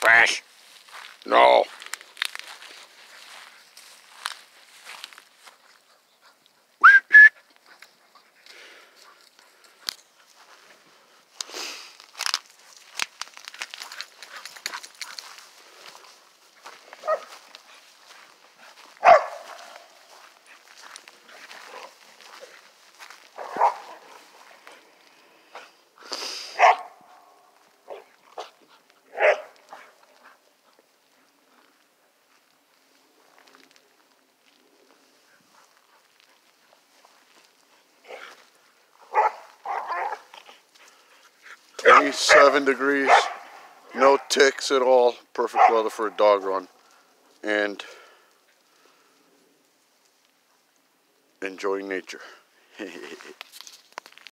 trash. No. Twenty-seven degrees, no ticks at all. Perfect weather for a dog run, and enjoying nature.